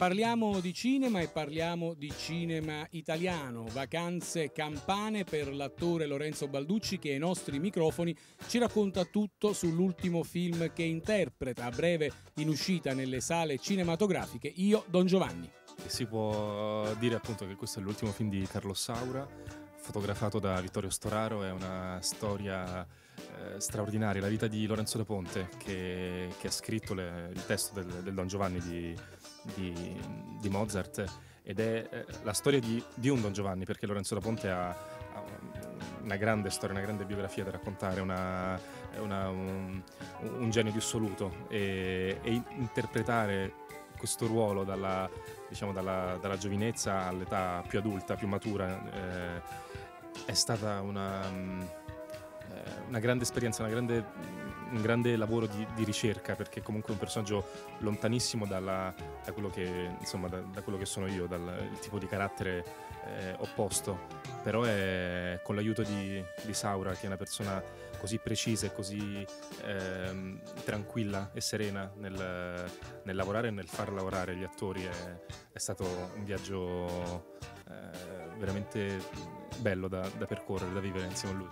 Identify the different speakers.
Speaker 1: Parliamo di cinema e parliamo di cinema italiano, vacanze campane per l'attore Lorenzo Balducci che ai nostri microfoni ci racconta tutto sull'ultimo film che interpreta a breve in uscita nelle sale cinematografiche, Io Don Giovanni.
Speaker 2: Si può dire appunto che questo è l'ultimo film di Carlo Saura, fotografato da Vittorio Storaro, è una storia eh, straordinaria, la vita di Lorenzo Da Ponte che, che ha scritto le, il testo del, del Don Giovanni di di, di Mozart ed è eh, la storia di, di, un Don Giovanni perché Lorenzo da Ponte ha, ha, una grande storia, una grande biografia da raccontare, una, una, un, un, genio di assoluto e, e, interpretare questo ruolo dalla, diciamo, dalla, dalla, giovinezza all'età più adulta, più matura eh, è stata una, eh, una grande esperienza, una grande un grande lavoro di, di, ricerca perché comunque è un personaggio lontanissimo dalla, da, quello che, insomma, da, da, quello che, sono io, dal tipo di carattere eh, opposto, però è con l'aiuto di, di, Saura che è una persona così precisa e così eh, tranquilla e serena nel, nel, lavorare e nel far lavorare gli attori è, è stato un viaggio eh, veramente bello da, da percorrere, da vivere insieme a lui.